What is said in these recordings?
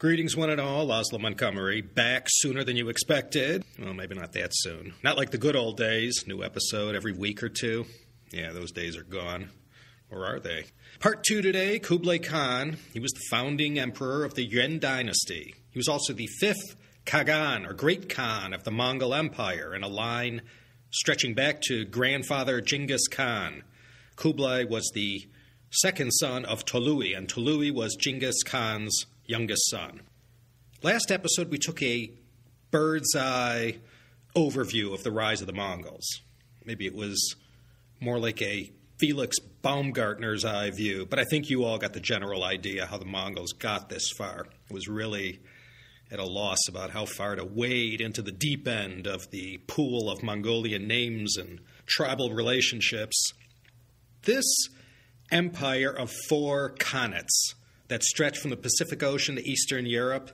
Greetings, one and all. Laszlo Montgomery, back sooner than you expected. Well, maybe not that soon. Not like the good old days. New episode every week or two. Yeah, those days are gone. Or are they? Part two today Kublai Khan. He was the founding emperor of the Yuan dynasty. He was also the fifth Kagan, or Great Khan, of the Mongol Empire, in a line stretching back to grandfather Genghis Khan. Kublai was the second son of Tolui, and Tolui was Genghis Khan's youngest son. Last episode, we took a bird's eye overview of the rise of the Mongols. Maybe it was more like a Felix Baumgartner's eye view, but I think you all got the general idea how the Mongols got this far. It was really at a loss about how far to wade into the deep end of the pool of Mongolian names and tribal relationships. This empire of four khanates that stretched from the Pacific Ocean to Eastern Europe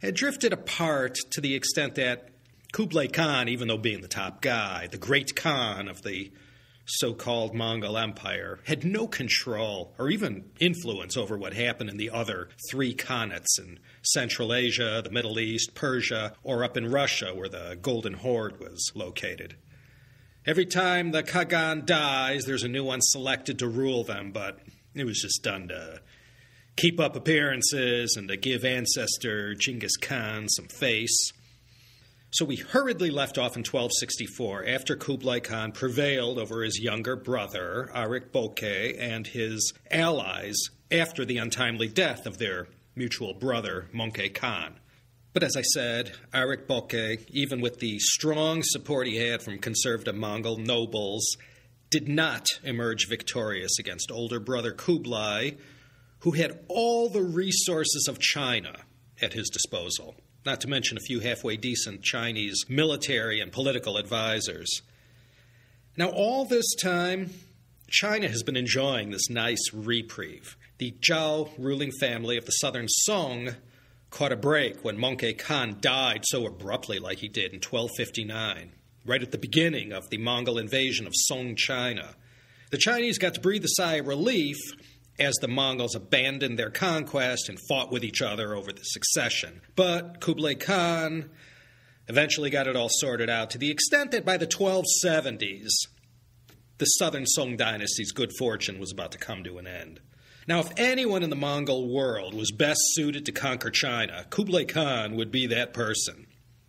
had drifted apart to the extent that Kublai Khan, even though being the top guy, the great Khan of the so called Mongol Empire, had no control or even influence over what happened in the other three khanates in Central Asia, the Middle East, Persia, or up in Russia where the Golden Horde was located. Every time the Kagan dies, there's a new one selected to rule them, but it was just done to keep up appearances and to give ancestor Genghis Khan some face. So we hurriedly left off in 1264 after Kublai Khan prevailed over his younger brother, Arik Bokeh, and his allies after the untimely death of their mutual brother, Möngke Khan. But as I said, Arik Bokeh, even with the strong support he had from conservative Mongol nobles, did not emerge victorious against older brother Kublai, who had all the resources of China at his disposal, not to mention a few halfway decent Chinese military and political advisors. Now, all this time, China has been enjoying this nice reprieve. The Zhao ruling family of the southern Song caught a break when Möngke Khan died so abruptly, like he did in 1259, right at the beginning of the Mongol invasion of Song China. The Chinese got to breathe a sigh of relief as the Mongols abandoned their conquest and fought with each other over the succession. But Kublai Khan eventually got it all sorted out to the extent that by the 1270s, the southern Song dynasty's good fortune was about to come to an end. Now, if anyone in the Mongol world was best suited to conquer China, Kublai Khan would be that person.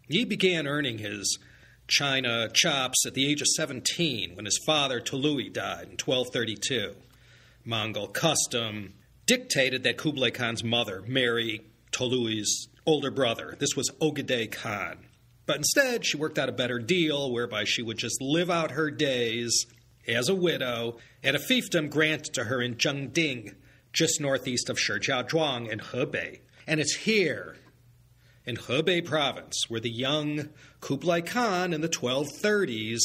He began earning his China chops at the age of 17 when his father Tolui died in 1232. Mongol custom dictated that Kublai Khan's mother marry Tolui's older brother. This was Ogedei Khan. But instead, she worked out a better deal whereby she would just live out her days as a widow at a fiefdom granted to her in Zhengding, just northeast of Shijiazhuang in Hebei. And it's here, in Hebei province, where the young Kublai Khan in the 1230s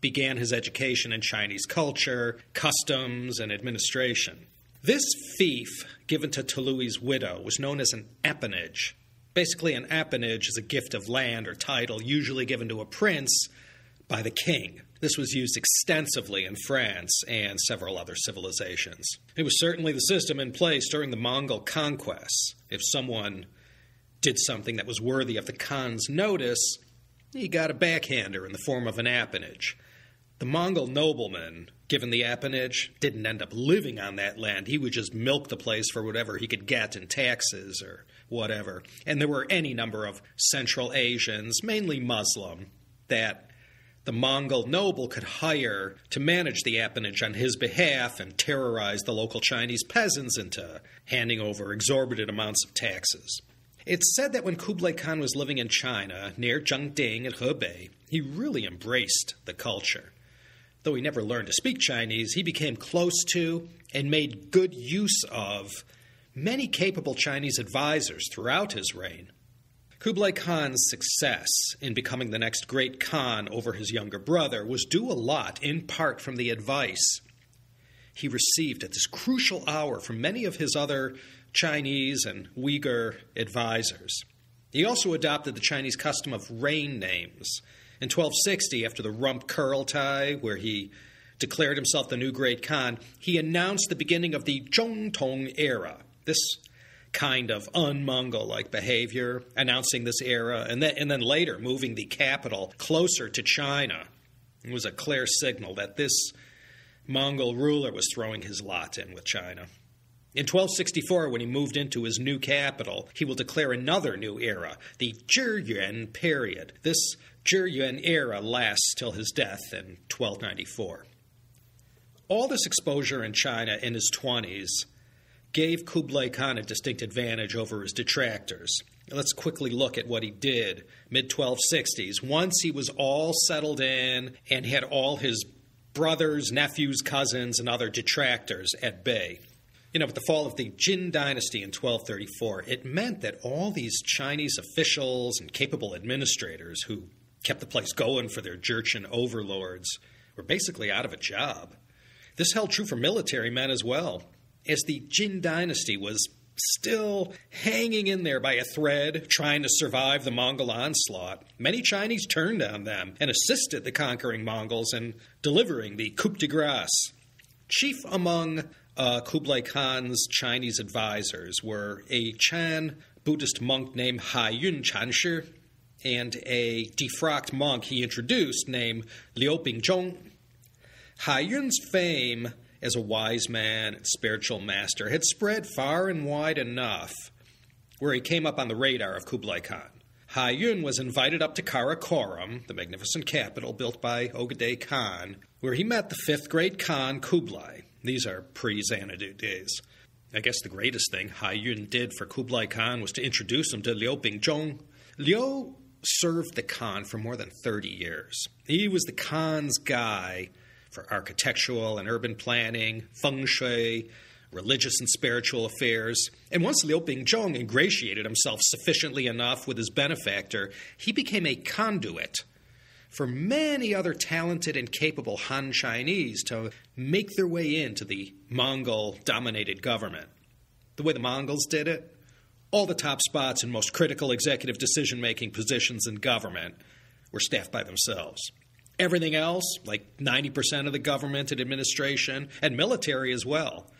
began his education in Chinese culture, customs, and administration. This fief given to Tolui's widow was known as an appanage. Basically, an appanage is a gift of land or title usually given to a prince by the king. This was used extensively in France and several other civilizations. It was certainly the system in place during the Mongol conquests. If someone did something that was worthy of the Khan's notice, he got a backhander in the form of an appanage. The Mongol nobleman, given the appanage, didn't end up living on that land. He would just milk the place for whatever he could get in taxes or whatever. And there were any number of Central Asians, mainly Muslim, that the Mongol noble could hire to manage the appanage on his behalf and terrorize the local Chinese peasants into handing over exorbitant amounts of taxes. It's said that when Kublai Khan was living in China, near Zhengding at Hebei, he really embraced the culture. Though he never learned to speak Chinese, he became close to and made good use of many capable Chinese advisors throughout his reign. Kublai Khan's success in becoming the next great Khan over his younger brother was due a lot, in part, from the advice he received at this crucial hour from many of his other Chinese and Uyghur advisors. He also adopted the Chinese custom of reign names in 1260, after the Rump Kurultai, where he declared himself the new great Khan, he announced the beginning of the Zhongtong era. This kind of un Mongol like behavior, announcing this era, and then, and then later moving the capital closer to China. It was a clear signal that this Mongol ruler was throwing his lot in with China. In 1264, when he moved into his new capital, he will declare another new era, the Zhiyuan period. This Zhiyuan era lasts till his death in 1294. All this exposure in China in his 20s gave Kublai Khan a distinct advantage over his detractors. Let's quickly look at what he did mid 1260s. Once he was all settled in and had all his brothers, nephews, cousins, and other detractors at bay. You know, with the fall of the Jin dynasty in 1234, it meant that all these Chinese officials and capable administrators who kept the place going for their Jurchen overlords were basically out of a job. This held true for military men as well. As the Jin dynasty was still hanging in there by a thread, trying to survive the Mongol onslaught, many Chinese turned on them and assisted the conquering Mongols in delivering the coup de grace. Chief among uh, Kublai Khan's Chinese advisors were a Chan Buddhist monk named Hai Yun Chanshi and a defrocked monk he introduced named Liu Bingzhong. Hai Yun's fame as a wise man and spiritual master had spread far and wide enough where he came up on the radar of Kublai Khan. Hai Yun was invited up to Karakorum, the magnificent capital built by Ogedei Khan, where he met the fifth great Khan, Kublai. These are pre Xanadu days. I guess the greatest thing Hai Yun did for Kublai Khan was to introduce him to Liu Bingzhong. Liu served the Khan for more than 30 years. He was the Khan's guy for architectural and urban planning, feng shui, religious and spiritual affairs. And once Liu Bingzhong ingratiated himself sufficiently enough with his benefactor, he became a conduit for many other talented and capable Han Chinese to make their way into the Mongol dominated government. The way the Mongols did it, all the top spots and most critical executive decision making positions in government were staffed by themselves. Everything else, like 90% of the government and administration, and military as well,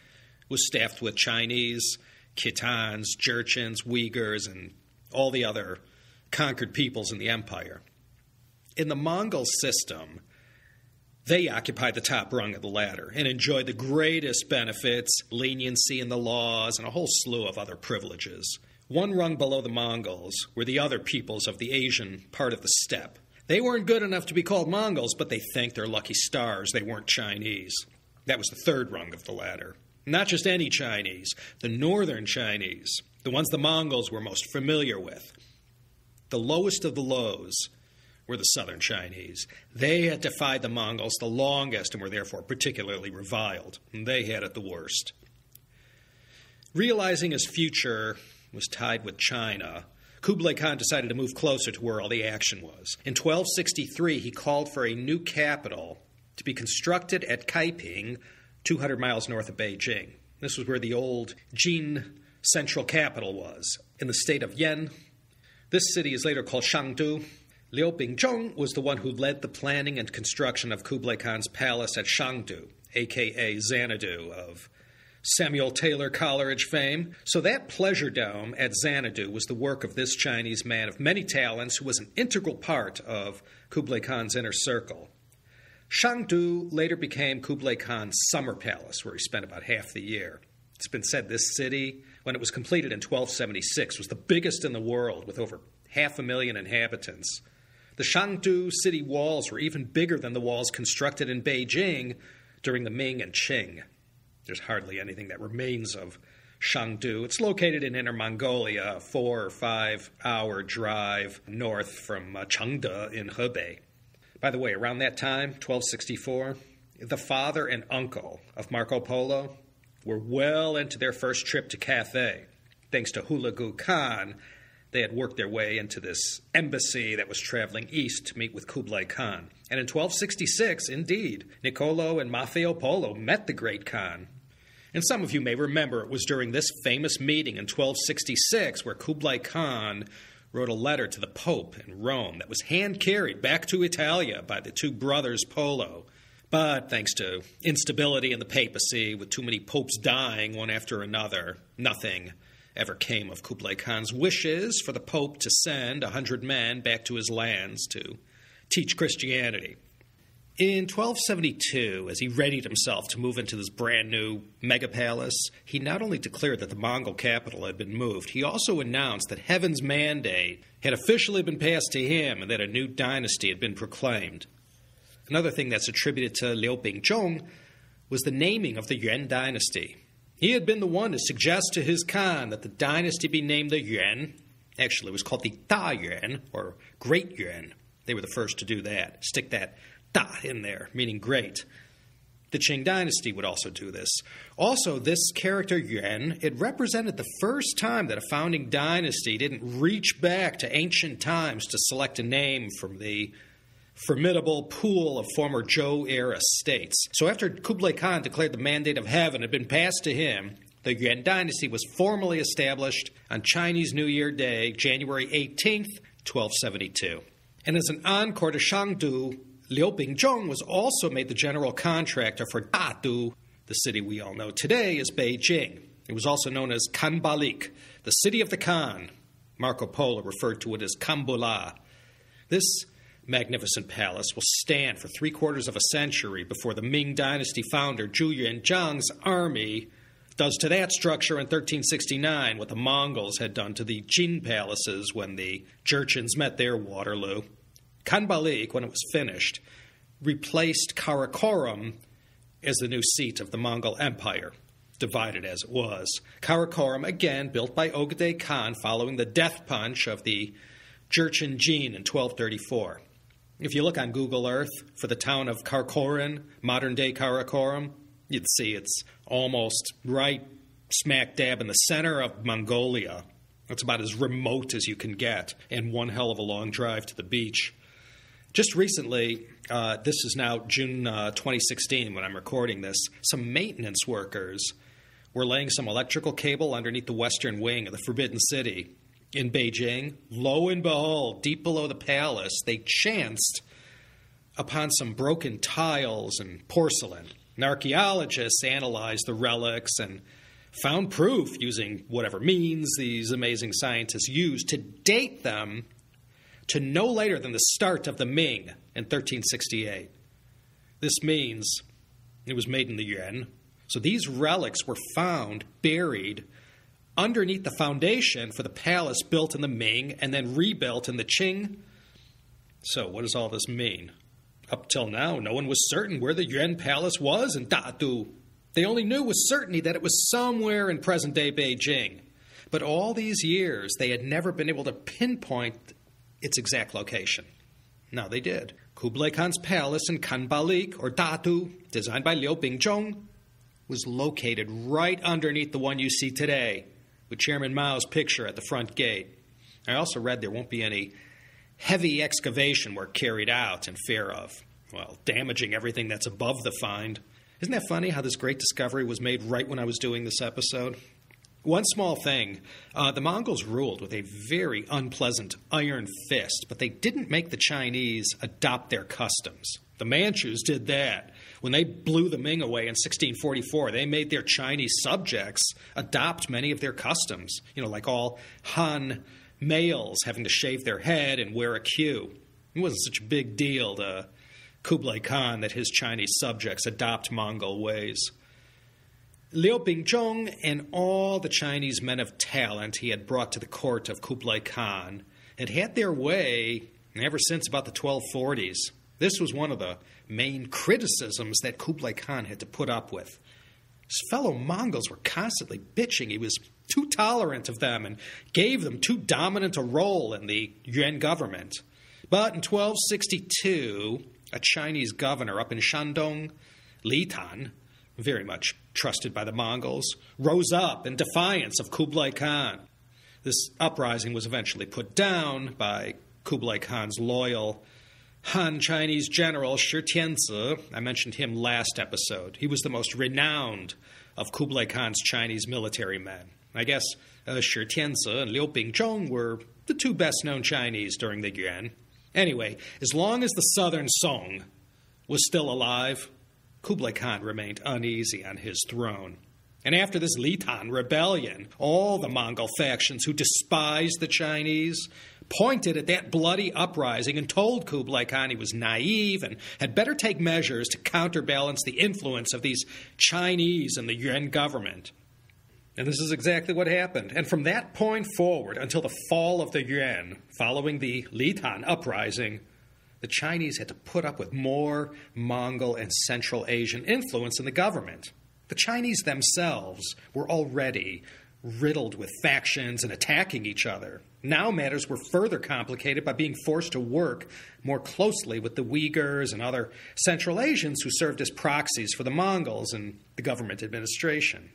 was staffed with Chinese, Khitans, Jurchens, Uyghurs, and all the other conquered peoples in the empire. In the Mongol system, they occupied the top rung of the ladder and enjoyed the greatest benefits, leniency in the laws, and a whole slew of other privileges. One rung below the Mongols were the other peoples of the Asian part of the steppe they weren't good enough to be called Mongols, but they thanked their lucky stars they weren't Chinese. That was the third rung of the ladder. Not just any Chinese, the northern Chinese, the ones the Mongols were most familiar with. The lowest of the lows were the southern Chinese. They had defied the Mongols the longest and were therefore particularly reviled. They had it the worst. Realizing his future was tied with China, Kublai Khan decided to move closer to where all the action was. In 1263, he called for a new capital to be constructed at Kaiping, 200 miles north of Beijing. This was where the old Jin central capital was, in the state of Yan. This city is later called Shangdu. Liu Bingzhong was the one who led the planning and construction of Kublai Khan's palace at Shangdu, aka Xanadu of Samuel Taylor Coleridge fame. So that pleasure dome at Xanadu was the work of this Chinese man of many talents who was an integral part of Kublai Khan's inner circle. Shangdu later became Kublai Khan's summer palace, where he spent about half the year. It's been said this city, when it was completed in 1276, was the biggest in the world with over half a million inhabitants. The Shangdu city walls were even bigger than the walls constructed in Beijing during the Ming and Qing. There's hardly anything that remains of Shangdu. It's located in Inner Mongolia, a four or five hour drive north from uh, Chengde in Hebei. By the way, around that time, 1264, the father and uncle of Marco Polo were well into their first trip to Cathay. Thanks to Hulagu Khan, they had worked their way into this embassy that was traveling east to meet with Kublai Khan. And in 1266, indeed, Niccolo and Maffeo Polo met the great Khan and some of you may remember it was during this famous meeting in 1266 where Kublai Khan wrote a letter to the Pope in Rome that was hand carried back to Italia by the two brothers Polo. But thanks to instability in the papacy, with too many popes dying one after another, nothing ever came of Kublai Khan's wishes for the Pope to send a hundred men back to his lands to teach Christianity. In 1272, as he readied himself to move into this brand new mega palace, he not only declared that the Mongol capital had been moved, he also announced that heaven's mandate had officially been passed to him and that a new dynasty had been proclaimed. Another thing that's attributed to Liu Bingzhong was the naming of the Yuan dynasty. He had been the one to suggest to his Khan that the dynasty be named the Yuan. Actually, it was called the Da Yuan, or Great Yuan. They were the first to do that. Stick that da in there, meaning great. The Qing dynasty would also do this. Also, this character Yuan, it represented the first time that a founding dynasty didn't reach back to ancient times to select a name from the formidable pool of former Zhou era states. So after Kublai Khan declared the mandate of heaven had been passed to him, the Yuan dynasty was formally established on Chinese New Year Day, January 18th, 1272. And as an encore to Shangdu, Liu Bingzhong was also made the general contractor for Dadu, the city we all know today as Beijing. It was also known as Khanbaliq, the city of the Khan. Marco Polo referred to it as Kambula. This magnificent palace will stand for three quarters of a century before the Ming Dynasty founder Zhu Yuanzhang's army does to that structure in 1369 what the Mongols had done to the Jin palaces when the Jurchens met their Waterloo. Khanbaliq, when it was finished, replaced Karakorum as the new seat of the Mongol Empire, divided as it was. Karakorum, again, built by Ogedei Khan following the death punch of the Jurchen Jin in 1234. If you look on Google Earth for the town of Karakorum, modern day Karakorum, you'd see it's almost right smack dab in the center of Mongolia. It's about as remote as you can get, and one hell of a long drive to the beach. Just recently, uh, this is now June uh, 2016 when I'm recording this, some maintenance workers were laying some electrical cable underneath the western wing of the Forbidden City in Beijing. Lo and behold, deep below the palace, they chanced upon some broken tiles and porcelain. And archaeologists analyzed the relics and found proof using whatever means these amazing scientists used to date them to no later than the start of the Ming in 1368. This means it was made in the Yuan. So these relics were found buried underneath the foundation for the palace built in the Ming and then rebuilt in the Qing. So, what does all this mean? Up till now, no one was certain where the Yuan palace was in Dadu. They only knew with certainty that it was somewhere in present day Beijing. But all these years, they had never been able to pinpoint its exact location. Now they did. Kublai Khan's palace in Khanbaliq, or Dadu, designed by Liu Bingzhong, was located right underneath the one you see today, with Chairman Mao's picture at the front gate. I also read there won't be any heavy excavation work carried out in fear of, well, damaging everything that's above the find. Isn't that funny how this great discovery was made right when I was doing this episode? One small thing uh, the Mongols ruled with a very unpleasant iron fist, but they didn't make the Chinese adopt their customs. The Manchus did that. When they blew the Ming away in 1644, they made their Chinese subjects adopt many of their customs, you know, like all Han males having to shave their head and wear a queue. It wasn't such a big deal to Kublai Khan that his Chinese subjects adopt Mongol ways. Liu Bingzhong and all the Chinese men of talent he had brought to the court of Kublai Khan had had their way ever since about the 1240s. This was one of the main criticisms that Kublai Khan had to put up with. His fellow Mongols were constantly bitching he was too tolerant of them and gave them too dominant a role in the Yuan government. But in 1262, a Chinese governor up in Shandong, Li Tan, very much trusted by the Mongols, rose up in defiance of Kublai Khan. This uprising was eventually put down by Kublai Khan's loyal Han Chinese general Shi Tianze. I mentioned him last episode. He was the most renowned of Kublai Khan's Chinese military men. I guess uh, Shi Tianze and Liu Bingzhong were the two best known Chinese during the Yuan. Anyway, as long as the southern Song was still alive, Kublai Khan remained uneasy on his throne. And after this Li Tan rebellion, all the Mongol factions who despised the Chinese pointed at that bloody uprising and told Kublai Khan he was naive and had better take measures to counterbalance the influence of these Chinese and the Yuan government. And this is exactly what happened. And from that point forward until the fall of the Yuan, following the Li Tan uprising, the Chinese had to put up with more Mongol and Central Asian influence in the government. The Chinese themselves were already riddled with factions and attacking each other. Now matters were further complicated by being forced to work more closely with the Uyghurs and other Central Asians who served as proxies for the Mongols and the government administration.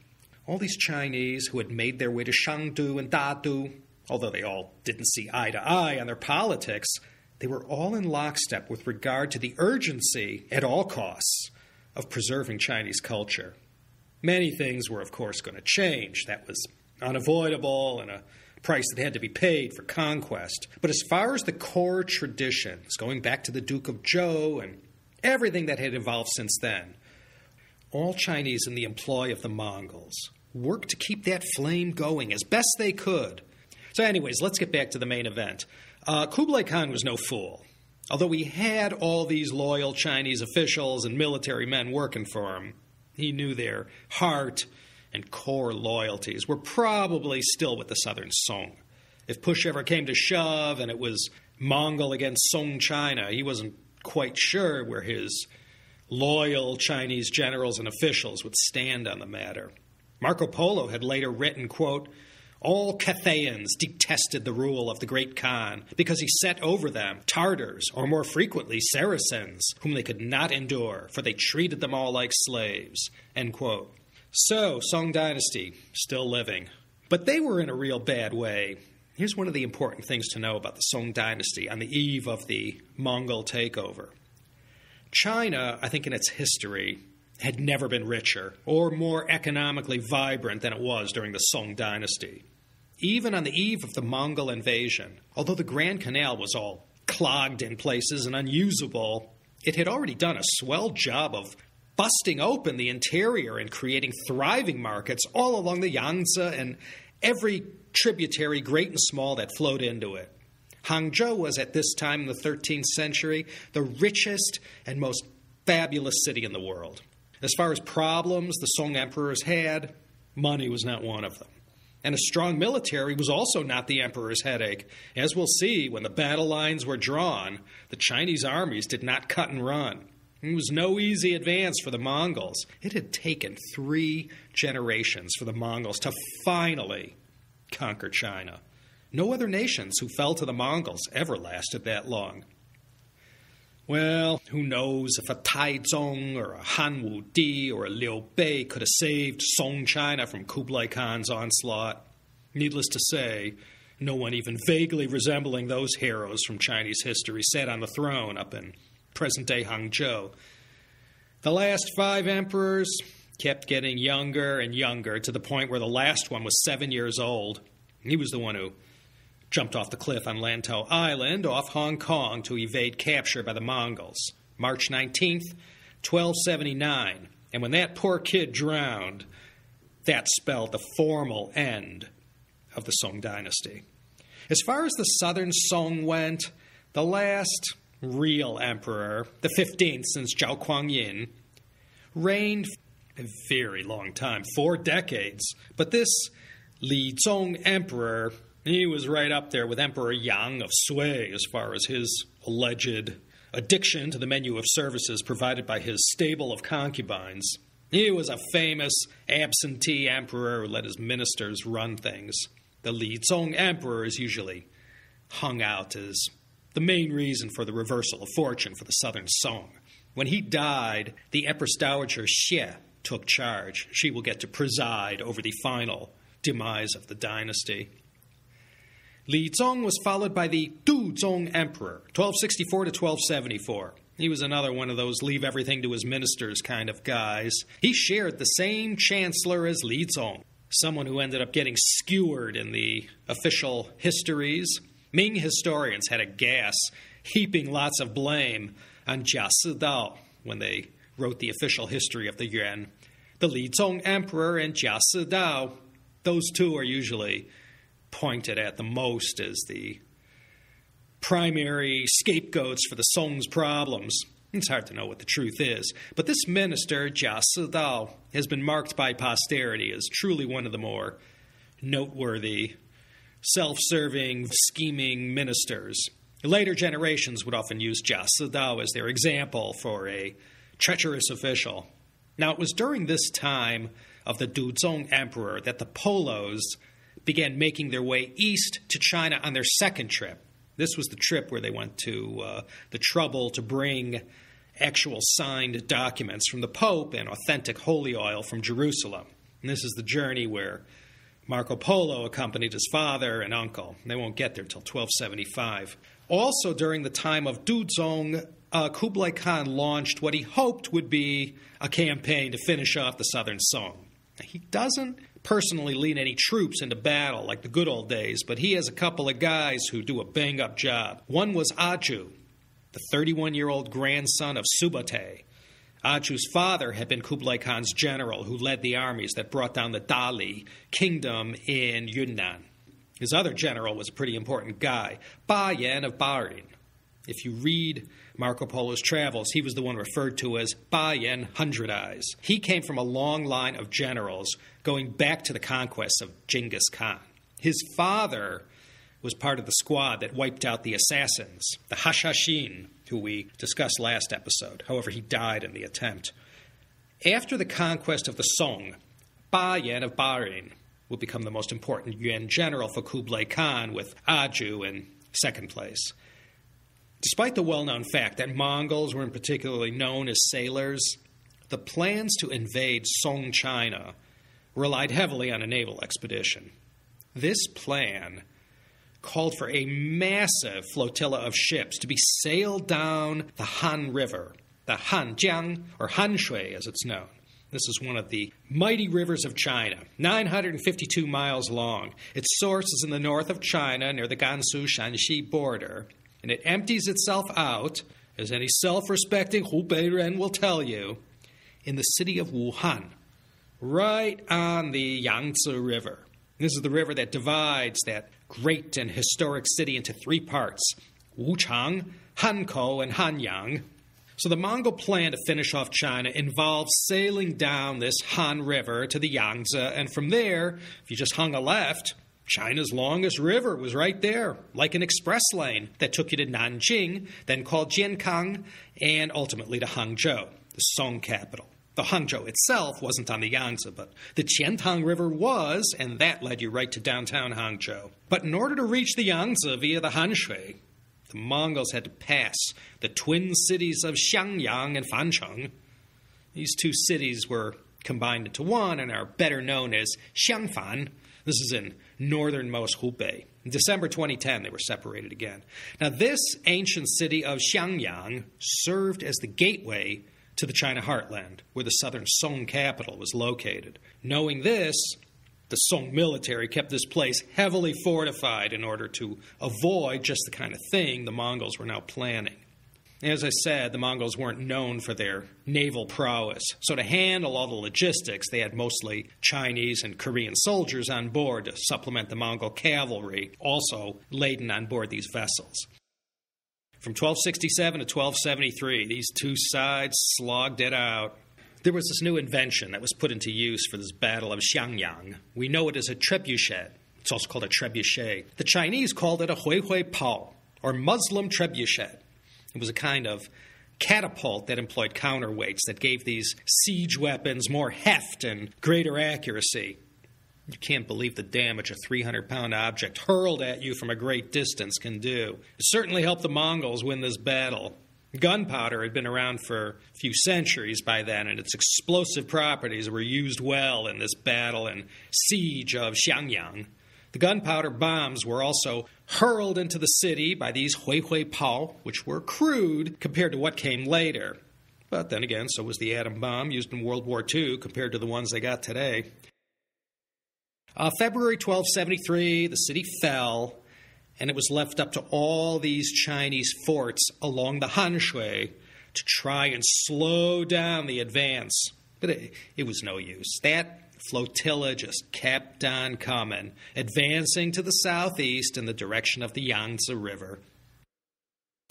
All these Chinese who had made their way to Shangdu and Dadu, although they all didn't see eye to eye on their politics, they were all in lockstep with regard to the urgency, at all costs, of preserving Chinese culture. Many things were, of course, going to change. That was unavoidable and a price that had to be paid for conquest. But as far as the core traditions, going back to the Duke of Zhou and everything that had evolved since then, all Chinese in the employ of the Mongols worked to keep that flame going as best they could. So, anyways, let's get back to the main event. Uh, Kublai Khan was no fool. Although he had all these loyal Chinese officials and military men working for him, he knew their heart and core loyalties were probably still with the Southern Song. If push ever came to shove and it was Mongol against Song China, he wasn't quite sure where his loyal Chinese generals and officials would stand on the matter. Marco Polo had later written, quote, all Cathayans detested the rule of the great Khan because he set over them Tartars, or more frequently Saracens, whom they could not endure, for they treated them all like slaves. So, Song Dynasty, still living. But they were in a real bad way. Here's one of the important things to know about the Song Dynasty on the eve of the Mongol takeover. China, I think, in its history, had never been richer or more economically vibrant than it was during the Song Dynasty. Even on the eve of the Mongol invasion, although the Grand Canal was all clogged in places and unusable, it had already done a swell job of busting open the interior and creating thriving markets all along the Yangtze and every tributary, great and small, that flowed into it. Hangzhou was at this time in the 13th century the richest and most fabulous city in the world. As far as problems the Song emperors had, money was not one of them. And a strong military was also not the emperor's headache. As we'll see, when the battle lines were drawn, the Chinese armies did not cut and run. It was no easy advance for the Mongols. It had taken three generations for the Mongols to finally conquer China. No other nations who fell to the Mongols ever lasted that long. Well, who knows if a Taizong or a Han Wu Di or a Liu Bei could have saved Song China from Kublai Khan's onslaught. Needless to say, no one even vaguely resembling those heroes from Chinese history sat on the throne up in present day Hangzhou. The last five emperors kept getting younger and younger to the point where the last one was seven years old. He was the one who jumped off the cliff on Lantau Island off Hong Kong to evade capture by the Mongols. March 19th, 1279. And when that poor kid drowned, that spelled the formal end of the Song dynasty. As far as the southern Song went, the last real emperor, the 15th since Zhao Kuangyin, reigned a very long time, four decades. But this Li Zong emperor, he was right up there with Emperor Yang of Sui as far as his alleged addiction to the menu of services provided by his stable of concubines. He was a famous absentee emperor who let his ministers run things. The Li Zong emperor is usually hung out as the main reason for the reversal of fortune for the Southern Song. When he died, the Empress Dowager Xie took charge. She will get to preside over the final demise of the dynasty. Li Zong was followed by the Du Zong Emperor, 1264 to 1274. He was another one of those leave everything to his ministers kind of guys. He shared the same chancellor as Li Zong, someone who ended up getting skewered in the official histories. Ming historians had a gas heaping lots of blame on Jia Sidao when they wrote the official history of the Yuan. the Li Zong Emperor and Jia Sidao. Those two are usually pointed at the most as the primary scapegoats for the Song's problems. It's hard to know what the truth is, but this minister, Jia Sidao, has been marked by posterity as truly one of the more noteworthy, self serving, scheming ministers. Later generations would often use Jia Sidao as their example for a treacherous official. Now, it was during this time of the Duzong Emperor that the Polos began making their way east to China on their second trip. This was the trip where they went to uh, the trouble to bring actual signed documents from the Pope and authentic holy oil from Jerusalem. And this is the journey where Marco Polo accompanied his father and uncle. They won't get there till 1275. Also, during the time of Duzong, uh, Kublai Khan launched what he hoped would be a campaign to finish off the southern Song. He doesn't personally lead any troops into battle like the good old days, but he has a couple of guys who do a bang up job. One was Aju, the 31 year old grandson of Subutai. Aju's father had been Kublai Khan's general who led the armies that brought down the Dali kingdom in Yunnan. His other general was a pretty important guy, Ba Yan of Barin. If you read Marco Polo's travels, he was the one referred to as Ba Yan Hundred Eyes. He came from a long line of generals going back to the conquests of Genghis Khan. His father was part of the squad that wiped out the assassins, the Hashashin, who we discussed last episode. However, he died in the attempt. After the conquest of the Song, Ba Yan of Barin would become the most important Yuan general for Kublai Khan, with Aju in second place. Despite the well known fact that Mongols weren't particularly known as sailors, the plans to invade Song China relied heavily on a naval expedition. This plan called for a massive flotilla of ships to be sailed down the Han River, the Hanjiang, or Hanshui as it's known. This is one of the mighty rivers of China, 952 miles long. Its source is in the north of China near the Gansu Shanxi border and it empties itself out, as any self respecting Hubei Ren will tell you, in the city of Wuhan, right on the Yangtze River. This is the river that divides that great and historic city into three parts Wuchang, Hankou, and Hanyang. So the Mongol plan to finish off China involves sailing down this Han River to the Yangtze, and from there, if you just hung a left, China's longest river was right there, like an express lane that took you to Nanjing, then called Jiankang, and ultimately to Hangzhou, the Song capital. The Hangzhou itself wasn't on the Yangtze, but the Qiantang River was, and that led you right to downtown Hangzhou. But in order to reach the Yangtze via the Hanshui, the Mongols had to pass the twin cities of Xiangyang and Fancheng. These two cities were combined into one and are better known as Xiangfan. This is in northernmost Hubei. In December 2010, they were separated again. Now, this ancient city of Xiangyang served as the gateway to the China heartland, where the southern Song capital was located. Knowing this, the Song military kept this place heavily fortified in order to avoid just the kind of thing the Mongols were now planning. As I said, the Mongols weren't known for their naval prowess, so to handle all the logistics, they had mostly Chinese and Korean soldiers on board to supplement the Mongol cavalry, also laden on board these vessels. From 1267 to 1273, these two sides slogged it out. There was this new invention that was put into use for this Battle of Xiangyang. We know it as a trebuchet. It's also called a trebuchet. The Chinese called it a Hui Pao, or Muslim trebuchet. It was a kind of catapult that employed counterweights that gave these siege weapons more heft and greater accuracy. You can't believe the damage a 300 pound object hurled at you from a great distance can do. It certainly helped the Mongols win this battle. Gunpowder had been around for a few centuries by then, and its explosive properties were used well in this battle and siege of Xiangyang. The gunpowder bombs were also hurled into the city by these Hui Hui Pao, which were crude compared to what came later. But then again, so was the atom bomb used in World War II compared to the ones they got today. Uh, February 1273, the city fell, and it was left up to all these Chinese forts along the Han Shui to try and slow down the advance But it, it was no use. That flotilla just kept on coming, advancing to the southeast in the direction of the Yangtze River.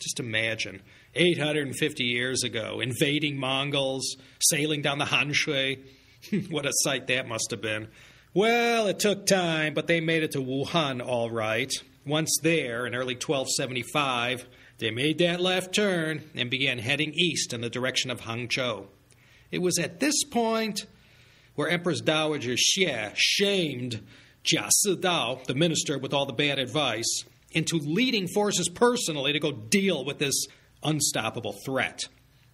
Just imagine 850 years ago, invading Mongols, sailing down the Han Shui. what a sight that must have been. Well, it took time, but they made it to Wuhan all right. Once there, in early 1275, they made that left turn and began heading east in the direction of Hangzhou. It was at this point where Empress Dowager Xie shamed Jia Sidao, the minister with all the bad advice, into leading forces personally to go deal with this unstoppable threat.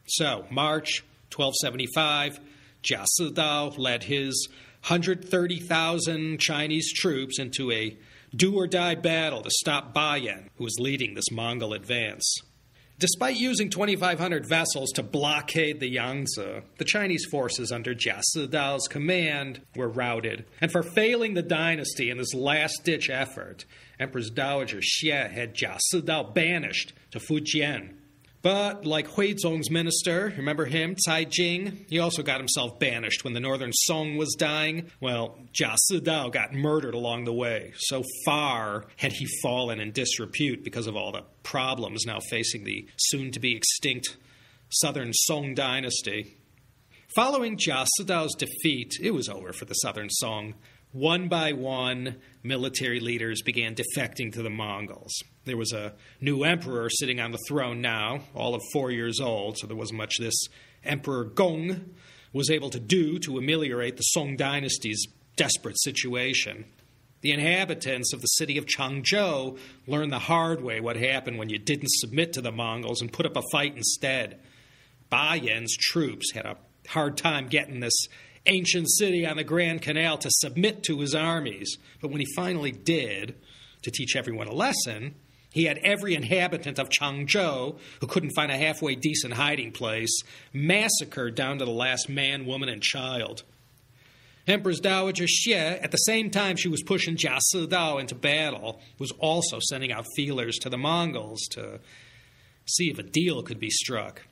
So, March 1275, Jia Sidao led his 130,000 Chinese troops into a do or die battle to stop Bayan, who was leading this Mongol advance. Despite using 2,500 vessels to blockade the Yangtze, the Chinese forces under Jia Sidao's command were routed. And for failing the dynasty in this last ditch effort, Empress Dowager Xie had Jia Sidao banished to Fujian but like Huizong's minister, remember him, Cai Jing? He also got himself banished when the northern Song was dying. Well, Jia Sidao got murdered along the way. So far had he fallen in disrepute because of all the problems now facing the soon to be extinct southern Song dynasty. Following Jia Sidao's defeat, it was over for the southern Song. One by one, military leaders began defecting to the Mongols. There was a new emperor sitting on the throne now, all of four years old, so there wasn't much this Emperor Gong was able to do to ameliorate the Song dynasty's desperate situation. The inhabitants of the city of Changzhou learned the hard way what happened when you didn't submit to the Mongols and put up a fight instead. Ba Yan's troops had a hard time getting this ancient city on the Grand Canal to submit to his armies. But when he finally did, to teach everyone a lesson, he had every inhabitant of Changzhou, who couldn't find a halfway decent hiding place, massacred down to the last man, woman, and child. Empress Dowager Xie, at the same time she was pushing Jia Sidao into battle, was also sending out feelers to the Mongols to see if a deal could be struck.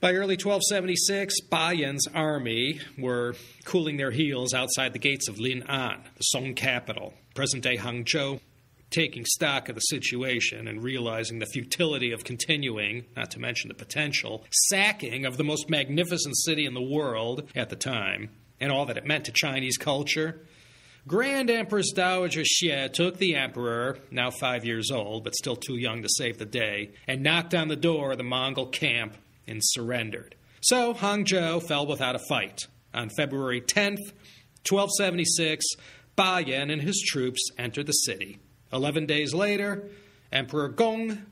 By early 1276, Bayan's army were cooling their heels outside the gates of Lin'an, the Song capital, present day Hangzhou, taking stock of the situation and realizing the futility of continuing, not to mention the potential, sacking of the most magnificent city in the world at the time, and all that it meant to Chinese culture. Grand Empress Dowager Xie took the emperor, now five years old, but still too young to save the day, and knocked on the door of the Mongol camp and surrendered. So Hangzhou fell without a fight. On February 10th, 1276, Ba Yan and his troops entered the city. Eleven days later, Emperor Gong,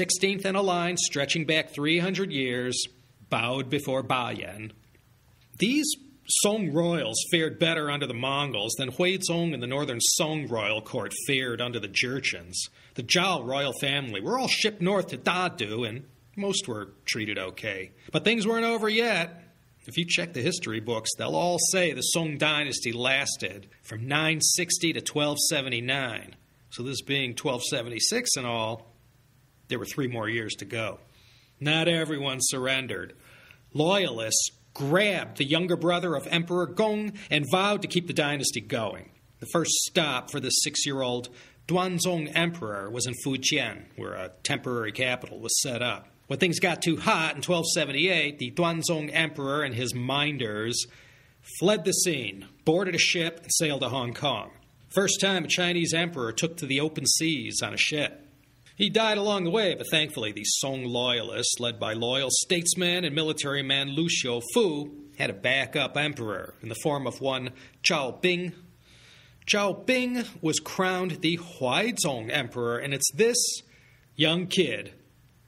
16th in a line stretching back 300 years, bowed before Ba Yan. These Song royals fared better under the Mongols than Huizong and the northern Song royal court fared under the Jurchens. The Zhao royal family were all shipped north to Dadu, and most were treated okay. But things weren't over yet. If you check the history books, they'll all say the Song dynasty lasted from 960 to 1279. So, this being 1276 and all, there were three more years to go. Not everyone surrendered. Loyalists grabbed the younger brother of Emperor Gong and vowed to keep the dynasty going. The first stop for the six year old Duanzong emperor was in Fujian, where a temporary capital was set up. When things got too hot in 1278, the Duanzong Emperor and his minders fled the scene, boarded a ship, and sailed to Hong Kong. First time a Chinese emperor took to the open seas on a ship. He died along the way, but thankfully the Song loyalists, led by loyal statesman and military man Lu Xiufu, had a backup emperor in the form of one Zhao Bing. Zhao Bing was crowned the Huaizong emperor, and it's this young kid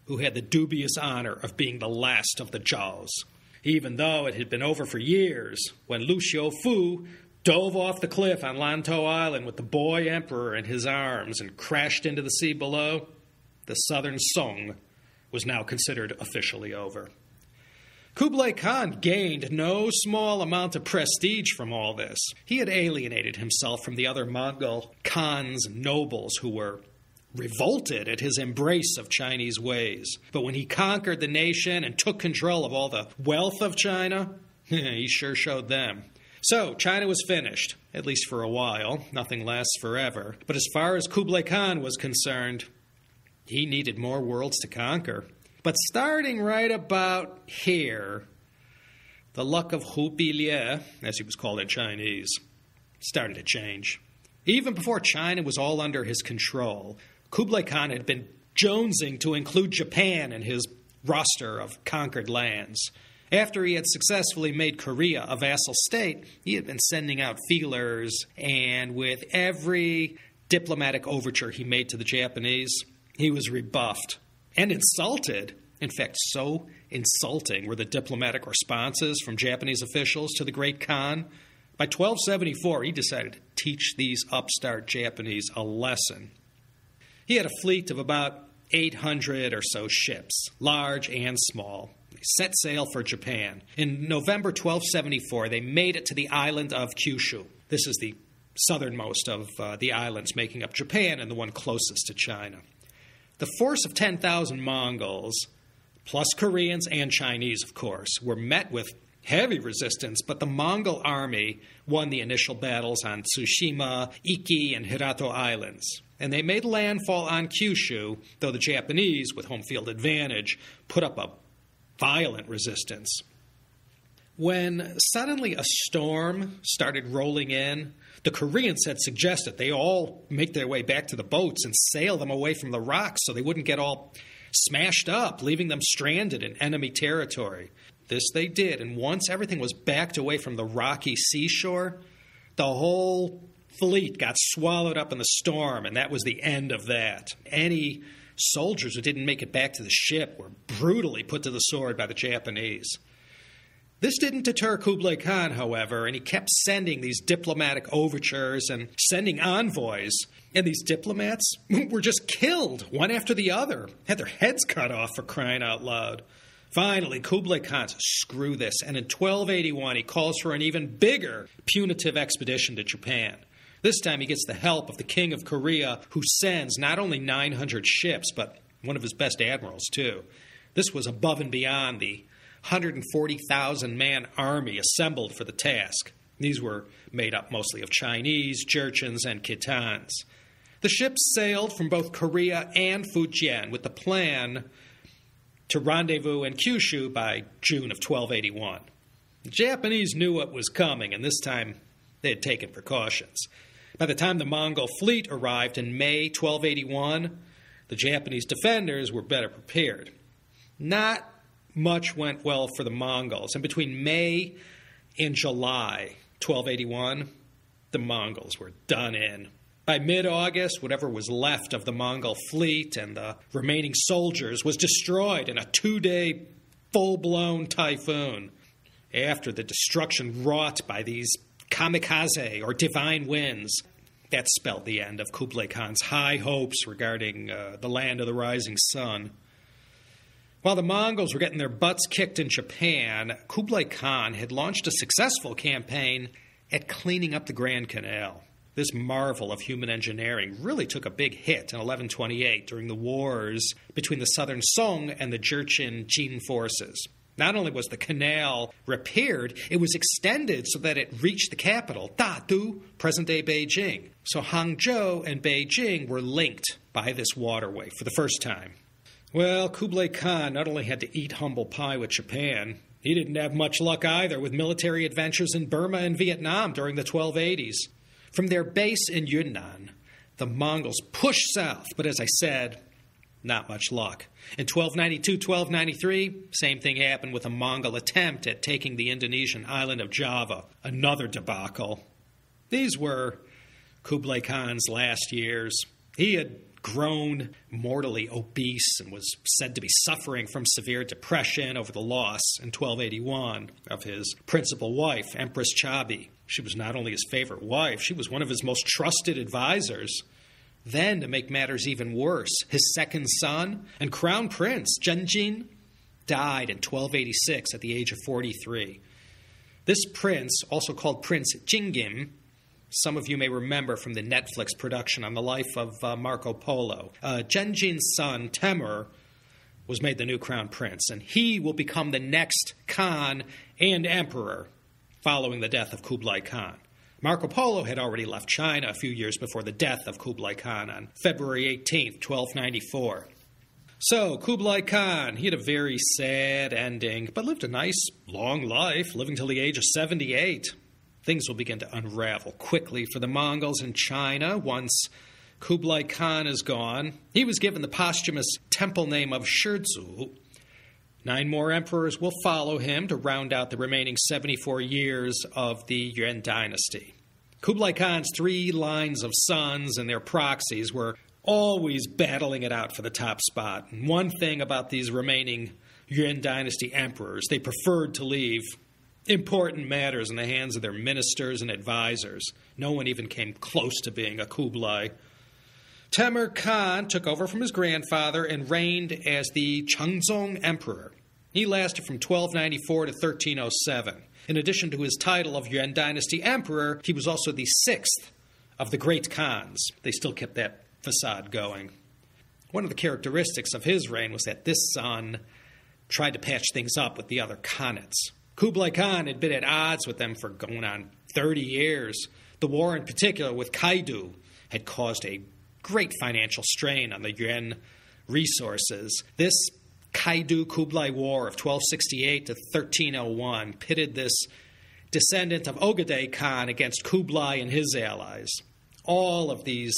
who had the dubious honor of being the last of the Zhaos, even though it had been over for years when Lu Xiufu dove off the cliff on Lantau Island with the boy emperor in his arms and crashed into the sea below. The southern Song was now considered officially over. Kublai Khan gained no small amount of prestige from all this. He had alienated himself from the other Mongol Khans nobles who were revolted at his embrace of Chinese ways. But when he conquered the nation and took control of all the wealth of China, he sure showed them. So, China was finished, at least for a while. Nothing lasts forever. But as far as Kublai Khan was concerned, he needed more worlds to conquer. But starting right about here, the luck of Hu Bilie, as he was called in Chinese, started to change. Even before China was all under his control, Kublai Khan had been jonesing to include Japan in his roster of conquered lands. After he had successfully made Korea a vassal state, he had been sending out feelers, and with every diplomatic overture he made to the Japanese, he was rebuffed and insulted. In fact, so insulting were the diplomatic responses from Japanese officials to the great Khan. By 1274, he decided to teach these upstart Japanese a lesson. He had a fleet of about 800 or so ships, large and small. They set sail for Japan. In November 1274, they made it to the island of Kyushu. This is the southernmost of uh, the islands making up Japan and the one closest to China. The force of 10,000 Mongols, plus Koreans and Chinese, of course, were met with heavy resistance, but the Mongol army won the initial battles on Tsushima, Iki, and Hirado Islands. And they made landfall on Kyushu, though the Japanese, with home field advantage, put up a violent resistance. When suddenly a storm started rolling in, the Koreans had suggested they all make their way back to the boats and sail them away from the rocks so they wouldn't get all smashed up, leaving them stranded in enemy territory. This they did, and once everything was backed away from the rocky seashore, the whole fleet got swallowed up in the storm, and that was the end of that. Any soldiers who didn't make it back to the ship were brutally put to the sword by the Japanese. This didn't deter Kublai Khan, however, and he kept sending these diplomatic overtures and sending envoys. And these diplomats were just killed, one after the other, had their heads cut off for crying out loud. Finally, Kublai Khan screw this, and in 1281 he calls for an even bigger punitive expedition to Japan. This time he gets the help of the King of Korea, who sends not only 900 ships, but one of his best admirals, too. This was above and beyond the 140,000 man army assembled for the task. These were made up mostly of Chinese, Jurchens, and Khitans. The ships sailed from both Korea and Fujian with the plan to rendezvous in Kyushu by June of 1281. The Japanese knew what was coming, and this time they had taken precautions. By the time the Mongol fleet arrived in May 1281, the Japanese defenders were better prepared. Not much went well for the Mongols, and between May and July 1281, the Mongols were done in. By mid August, whatever was left of the Mongol fleet and the remaining soldiers was destroyed in a two day full blown typhoon. After the destruction wrought by these kamikaze or divine winds, that spelled the end of Kublai Khan's high hopes regarding uh, the land of the rising sun. While the Mongols were getting their butts kicked in Japan, Kublai Khan had launched a successful campaign at cleaning up the Grand Canal. This marvel of human engineering really took a big hit in 1128 during the wars between the southern Song and the Jurchen Jin forces. Not only was the canal repaired, it was extended so that it reached the capital, Dadu, present day Beijing. So Hangzhou and Beijing were linked by this waterway for the first time. Well, Kublai Khan not only had to eat humble pie with Japan, he didn't have much luck either with military adventures in Burma and Vietnam during the 1280s. From their base in Yunnan, the Mongols pushed south, but as I said, not much luck. In 1292 1293, same thing happened with a Mongol attempt at taking the Indonesian island of Java. Another debacle. These were Kublai Khan's last years. He had grown mortally obese and was said to be suffering from severe depression over the loss in 1281 of his principal wife, Empress Chabi. She was not only his favorite wife, she was one of his most trusted advisors. Then, to make matters even worse, his second son and crown prince, Zhenjin, died in 1286 at the age of 43. This prince, also called Prince Jingim, some of you may remember from the Netflix production on the life of uh, Marco Polo. Uh, son, Temur, was made the new crown prince, and he will become the next Khan and emperor following the death of Kublai Khan. Marco Polo had already left China a few years before the death of Kublai Khan on February 18, 1294. So, Kublai Khan, he had a very sad ending, but lived a nice, long life, living till the age of 78. Things will begin to unravel quickly for the Mongols in China once Kublai Khan is gone. He was given the posthumous temple name of Shizu. Nine more emperors will follow him to round out the remaining 74 years of the Yuan dynasty. Kublai Khan's three lines of sons and their proxies were always battling it out for the top spot. And one thing about these remaining Yuan dynasty emperors, they preferred to leave important matters in the hands of their ministers and advisors. No one even came close to being a Kublai. Temur Khan took over from his grandfather and reigned as the Chengzong Emperor. He lasted from 1294 to 1307. In addition to his title of Yuan Dynasty Emperor, he was also the sixth of the great Khans. They still kept that facade going. One of the characteristics of his reign was that this son tried to patch things up with the other Khanates. Kublai Khan had been at odds with them for going on 30 years. The war, in particular, with Kaidu had caused a great financial strain on the Yuan resources. This Kaidu Kublai War of 1268 to 1301 pitted this descendant of Ogedei Khan against Kublai and his allies. All of these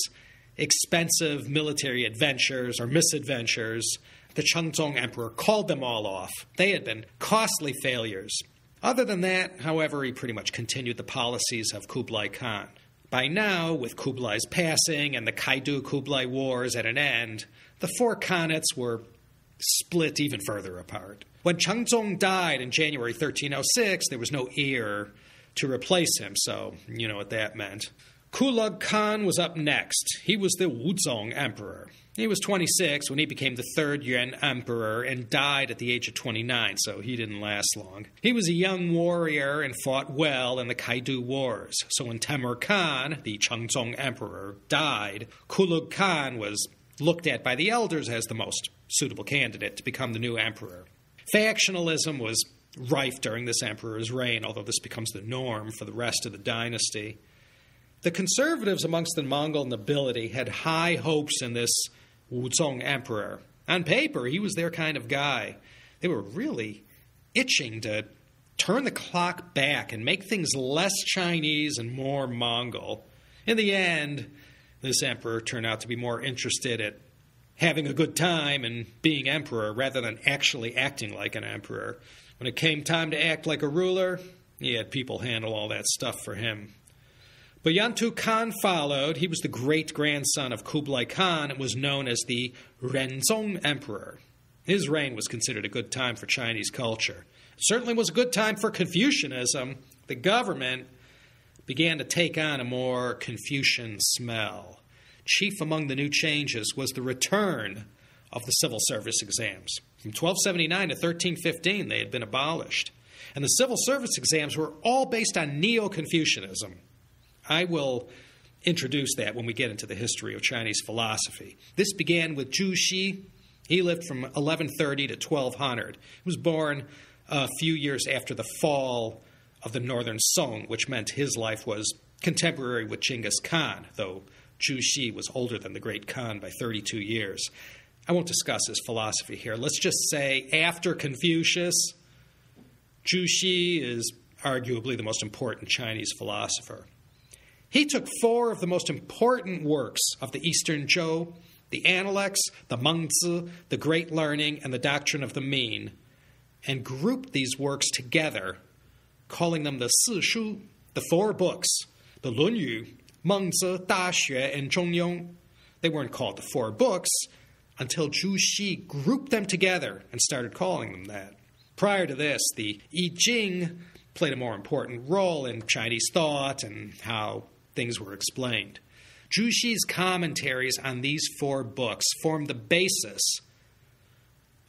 expensive military adventures or misadventures, the Chengzong Emperor called them all off. They had been costly failures. Other than that, however, he pretty much continued the policies of Kublai Khan. By now, with Kublai's passing and the Kaidu Kublai Wars at an end, the four Khanates were split even further apart. When Chengzong died in January 1306, there was no heir to replace him, so you know what that meant. Kulug Khan was up next. He was the Wuzong Emperor. He was 26 when he became the third Yuan Emperor and died at the age of 29, so he didn't last long. He was a young warrior and fought well in the Kaidu Wars. So when Temur Khan, the Chengzong Emperor, died, Kulug Khan was looked at by the elders as the most suitable candidate to become the new emperor. Factionalism was rife during this emperor's reign, although this becomes the norm for the rest of the dynasty. The conservatives amongst the Mongol nobility had high hopes in this Wuzong emperor. On paper, he was their kind of guy. They were really itching to turn the clock back and make things less Chinese and more Mongol. In the end, this emperor turned out to be more interested at having a good time and being emperor rather than actually acting like an emperor. When it came time to act like a ruler, he had people handle all that stuff for him. Buyantu Khan followed. He was the great grandson of Kublai Khan and was known as the Renzong Emperor. His reign was considered a good time for Chinese culture. It certainly was a good time for Confucianism. The government began to take on a more Confucian smell. Chief among the new changes was the return of the civil service exams. From 1279 to 1315, they had been abolished. And the civil service exams were all based on Neo Confucianism. I will introduce that when we get into the history of Chinese philosophy. This began with Zhu Xi. He lived from 1130 to 1200. He was born a few years after the fall of the northern Song, which meant his life was contemporary with Genghis Khan, though Zhu Xi was older than the great Khan by 32 years. I won't discuss his philosophy here. Let's just say after Confucius, Zhu Xi is arguably the most important Chinese philosopher. He took four of the most important works of the Eastern Zhou the Analects, the Mengzi, the Great Learning, and the Doctrine of the Mean, and grouped these works together calling them the Si Shu, the four books, the Lun Yu, Mengzi, Da Xue, and Zhongyong. They weren't called the four books until Zhu Xi grouped them together and started calling them that. Prior to this, the I Ching played a more important role in Chinese thought and how things were explained. Xi's commentaries on these four books formed the basis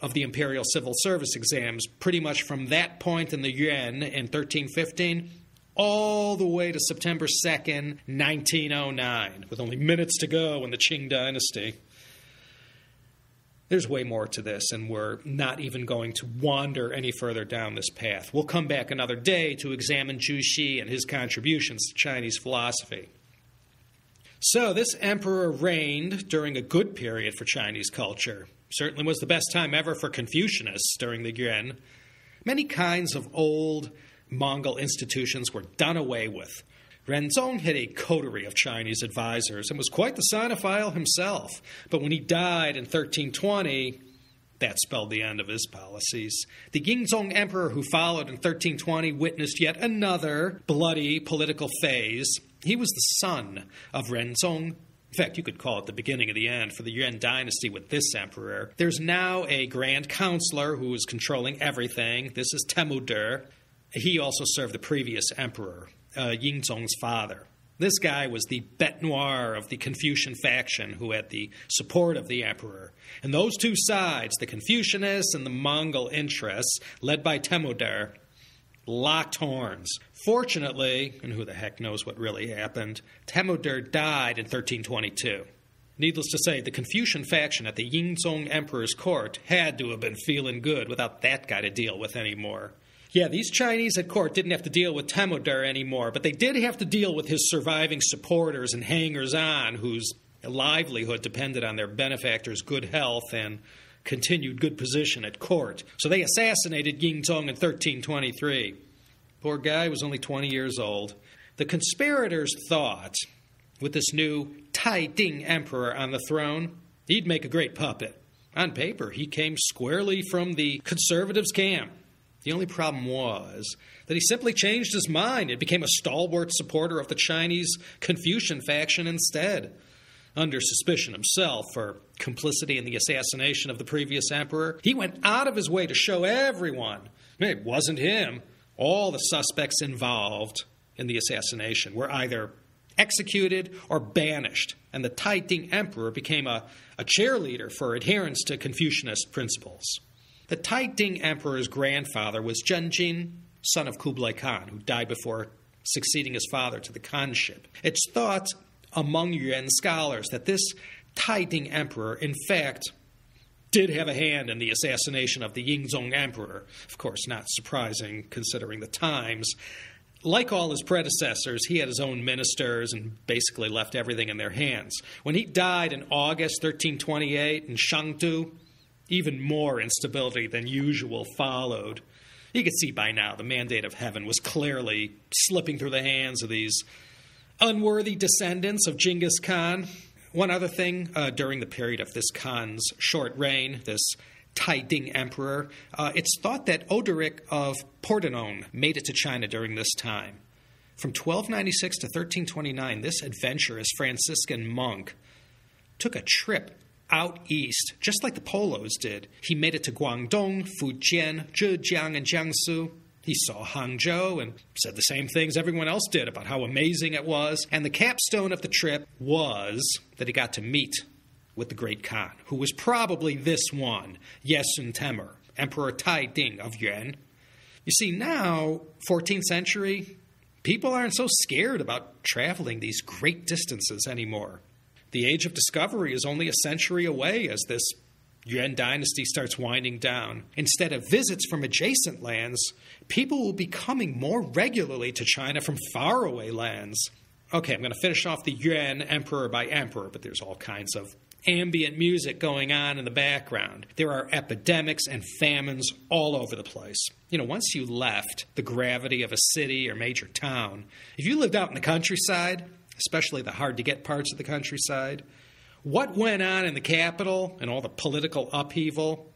of the imperial civil service exams pretty much from that point in the Yuan in 1315 all the way to September 2nd, 1909, with only minutes to go in the Qing dynasty. There's way more to this, and we're not even going to wander any further down this path. We'll come back another day to examine Zhu Xi and his contributions to Chinese philosophy. So, this emperor reigned during a good period for Chinese culture. Certainly was the best time ever for Confucianists during the Yuan. Many kinds of old Mongol institutions were done away with. Renzong had a coterie of Chinese advisors and was quite the Sinophile himself. But when he died in 1320, that spelled the end of his policies. The Yingzong emperor who followed in 1320 witnessed yet another bloody political phase. He was the son of Renzong. In fact, you could call it the beginning of the end for the Yuan dynasty with this emperor. There's now a grand counselor who is controlling everything. This is Temuder. He also served the previous emperor, uh, Yingzong's father. This guy was the bête noire of the Confucian faction who had the support of the emperor. And those two sides, the Confucianists and the Mongol interests, led by Temudar, locked horns. Fortunately, and who the heck knows what really happened, Temudar died in 1322. Needless to say, the Confucian faction at the Yingzong emperor's court had to have been feeling good without that guy to deal with anymore. Yeah, these Chinese at court didn't have to deal with Temudar anymore, but they did have to deal with his surviving supporters and hangers on whose livelihood depended on their benefactor's good health and continued good position at court. So they assassinated Yingzong in 1323. Poor guy was only 20 years old. The conspirators thought, with this new Tai Ding emperor on the throne, he'd make a great puppet. On paper, he came squarely from the conservatives' camp. The only problem was that he simply changed his mind and became a stalwart supporter of the Chinese Confucian faction instead. Under suspicion himself for complicity in the assassination of the previous emperor, he went out of his way to show everyone it wasn't him. All the suspects involved in the assassination were either executed or banished, and the Taiding emperor became a, a cheerleader for adherence to Confucianist principles. The Taiding emperor's grandfather was Zhenjin, son of Kublai Khan, who died before succeeding his father to the khanship. It's thought among Yuan scholars that this Taiding emperor, in fact, did have a hand in the assassination of the Yingzong emperor. Of course, not surprising considering the times. Like all his predecessors, he had his own ministers and basically left everything in their hands. When he died in August 1328 in Shangdu, even more instability than usual followed. You could see by now the mandate of heaven was clearly slipping through the hands of these unworthy descendants of Genghis Khan. One other thing, uh, during the period of this Khan's short reign, this Taiding emperor, uh, it's thought that Odoric of Pordenone made it to China during this time. From 1296 to 1329, this adventurous Franciscan monk took a trip out east, just like the Polos did. He made it to Guangdong, Fujian, Zhejiang, and Jiangsu. He saw Hangzhou and said the same things everyone else did about how amazing it was. And the capstone of the trip was that he got to meet with the great Khan, who was probably this one, Yesun Temur, Emperor Tai Ding of Yuan. You see, now, 14th century, people aren't so scared about traveling these great distances anymore. The age of discovery is only a century away as this Yuan dynasty starts winding down. Instead of visits from adjacent lands, people will be coming more regularly to China from faraway lands. Okay, I'm going to finish off the Yuan emperor by emperor, but there's all kinds of ambient music going on in the background. There are epidemics and famines all over the place. You know, once you left the gravity of a city or major town, if you lived out in the countryside, especially the hard to get parts of the countryside. What went on in the capital and all the political upheaval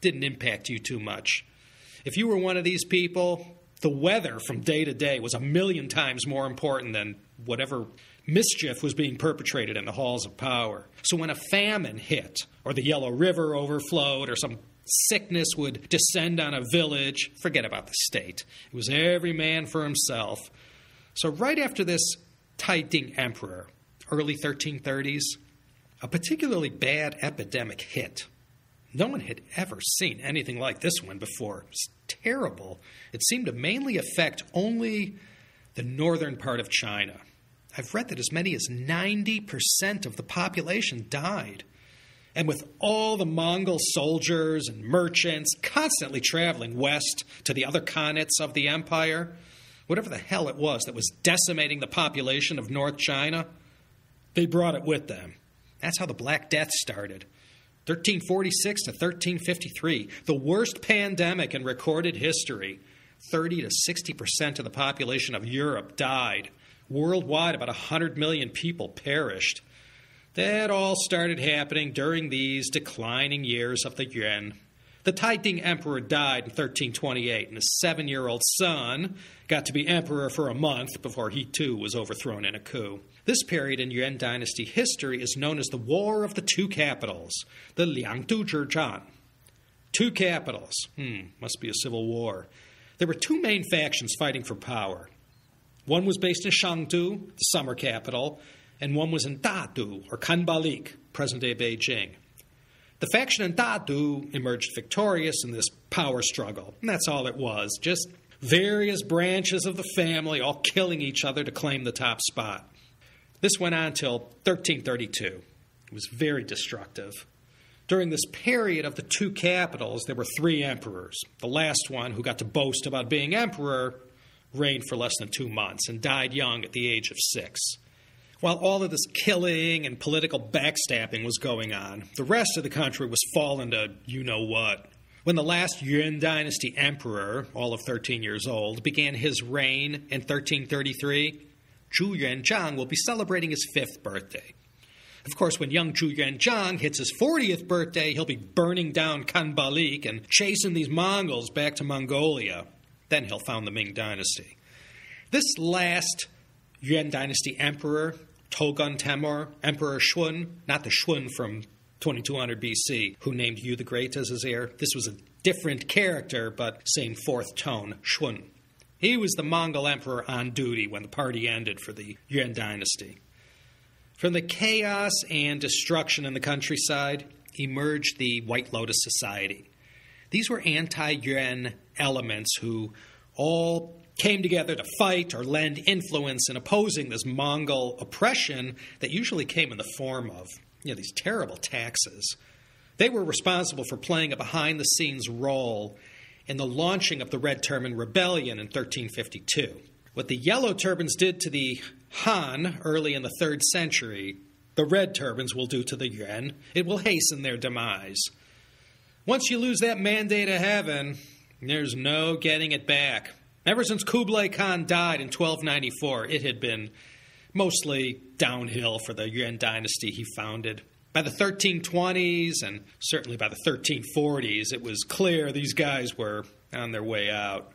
didn't impact you too much. If you were one of these people, the weather from day to day was a million times more important than whatever mischief was being perpetrated in the halls of power. So when a famine hit, or the Yellow River overflowed, or some sickness would descend on a village, forget about the state. It was every man for himself. So, right after this Taiding emperor, early 1330s, a particularly bad epidemic hit. No one had ever seen anything like this one before. It was terrible. It seemed to mainly affect only the northern part of China. I've read that as many as 90% of the population died. And with all the Mongol soldiers and merchants constantly traveling west to the other khanates of the empire, whatever the hell it was that was decimating the population of North China, they brought it with them. That's how the Black Death started. 1346 to 1353, the worst pandemic in recorded history. 30 to 60 percent of the population of Europe died. Worldwide, about 100 million people perished. That all started happening during these declining years of the Yuan. The Taiding emperor died in 1328, and his seven year old son got to be emperor for a month before he too was overthrown in a coup. This period in Yuan dynasty history is known as the War of the Two Capitals, the Liangdu Zhizhan. Two capitals. Hmm, must be a civil war. There were two main factions fighting for power. One was based in Shangdu, the summer capital, and one was in Dadu, or Khanbaliq, present day Beijing. The faction in Dadu emerged victorious in this power struggle, and that's all it was just various branches of the family all killing each other to claim the top spot. This went on until 1332. It was very destructive. During this period of the two capitals, there were three emperors. The last one, who got to boast about being emperor, reigned for less than two months and died young at the age of six. While all of this killing and political backstabbing was going on, the rest of the country was falling to you know what. When the last Yuan dynasty emperor, all of 13 years old, began his reign in 1333, Zhu Yuanzhang will be celebrating his fifth birthday. Of course, when young Zhu Yuanzhang hits his 40th birthday, he'll be burning down Khanbaliq and chasing these Mongols back to Mongolia. Then he'll found the Ming dynasty. This last Yuan dynasty emperor Togun Temur, Emperor Shun, not the Shun from 2200 BC, who named Yu the Great as his heir. This was a different character, but same fourth tone, Shun. He was the Mongol emperor on duty when the party ended for the Yuan dynasty. From the chaos and destruction in the countryside emerged the White Lotus Society. These were anti Yuan elements who all came together to fight or lend influence in opposing this Mongol oppression that usually came in the form of you know, these terrible taxes. They were responsible for playing a behind the scenes role in the launching of the Red Turban Rebellion in 1352. What the Yellow Turbans did to the Han early in the third century, the Red Turbans will do to the Yuan. It will hasten their demise. Once you lose that mandate of heaven, there's no getting it back. Ever since Kublai Khan died in 1294, it had been mostly downhill for the Yuan dynasty he founded. By the 1320s and certainly by the 1340s, it was clear these guys were on their way out.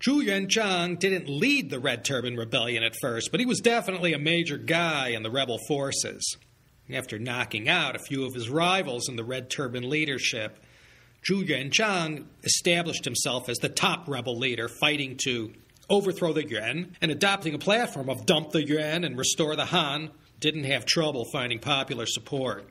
Zhu Yuanzhang didn't lead the Red Turban Rebellion at first, but he was definitely a major guy in the rebel forces. After knocking out a few of his rivals in the Red Turban leadership, Zhu Yuanzhang established himself as the top rebel leader, fighting to overthrow the Yuan and adopting a platform of dump the Yuan and restore the Han, didn't have trouble finding popular support.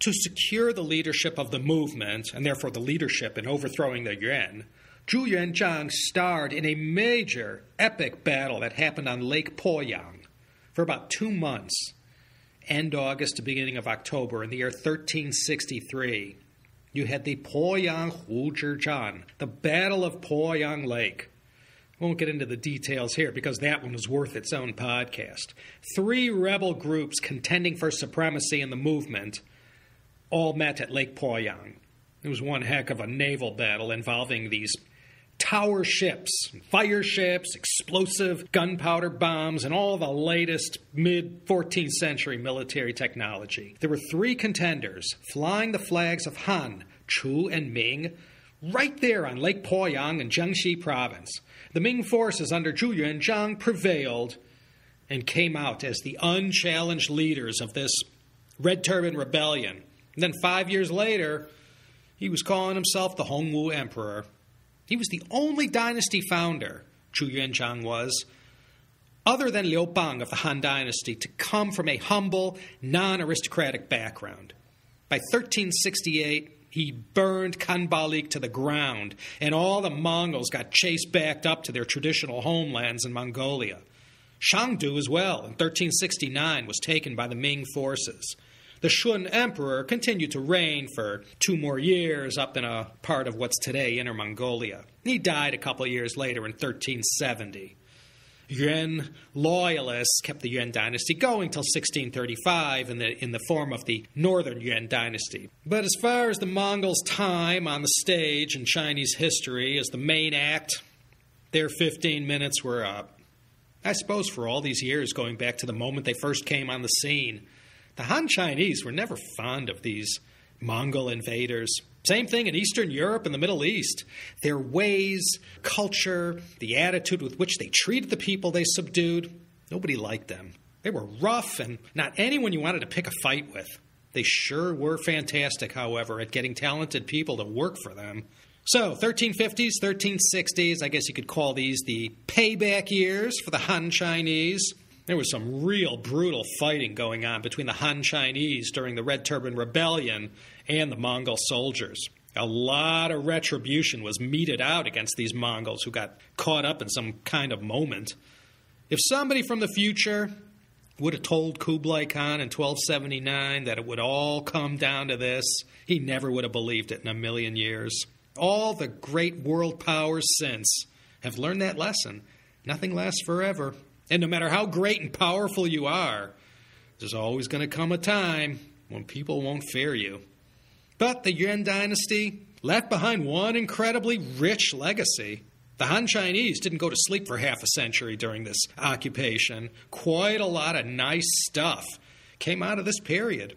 To secure the leadership of the movement, and therefore the leadership in overthrowing the Yuan, Zhu Yuanzhang starred in a major, epic battle that happened on Lake Poyang for about two months, end August to beginning of October in the year 1363 you had the Poyang Hu Zhizhan, the Battle of Poyang Lake. I won't get into the details here because that one was worth its own podcast. Three rebel groups contending for supremacy in the movement all met at Lake Poyang. It was one heck of a naval battle involving these tower ships, fire ships, explosive gunpowder bombs, and all the latest mid 14th century military technology. There were three contenders flying the flags of Han, Chu, and Ming right there on Lake Poyang in Jiangxi province. The Ming forces under Zhu Yuanzhang prevailed and came out as the unchallenged leaders of this Red Turban Rebellion. And then five years later, he was calling himself the Hongwu Emperor. He was the only dynasty founder, Zhu Yuanzhang was, other than Liu Bang of the Han Dynasty, to come from a humble, non aristocratic background. By 1368, he burned Khanbaliq to the ground, and all the Mongols got chased back up to their traditional homelands in Mongolia. Shangdu, as well, in 1369, was taken by the Ming forces. The Shun emperor continued to reign for two more years up in a part of what's today Inner Mongolia. He died a couple of years later in 1370. Yuan loyalists kept the Yuan dynasty going till 1635 in the, in the form of the Northern Yuan dynasty. But as far as the Mongols' time on the stage in Chinese history as the main act, their 15 minutes were up. I suppose for all these years, going back to the moment they first came on the scene, the Han Chinese were never fond of these Mongol invaders. Same thing in Eastern Europe and the Middle East. Their ways, culture, the attitude with which they treated the people they subdued, nobody liked them. They were rough and not anyone you wanted to pick a fight with. They sure were fantastic, however, at getting talented people to work for them. So, 1350s, 1360s, I guess you could call these the payback years for the Han Chinese. There was some real brutal fighting going on between the Han Chinese during the Red Turban Rebellion and the Mongol soldiers. A lot of retribution was meted out against these Mongols who got caught up in some kind of moment. If somebody from the future would have told Kublai Khan in 1279 that it would all come down to this, he never would have believed it in a million years. All the great world powers since have learned that lesson. Nothing lasts forever. And no matter how great and powerful you are, there's always going to come a time when people won't fear you. But the Yuan dynasty left behind one incredibly rich legacy. The Han Chinese didn't go to sleep for half a century during this occupation. Quite a lot of nice stuff came out of this period.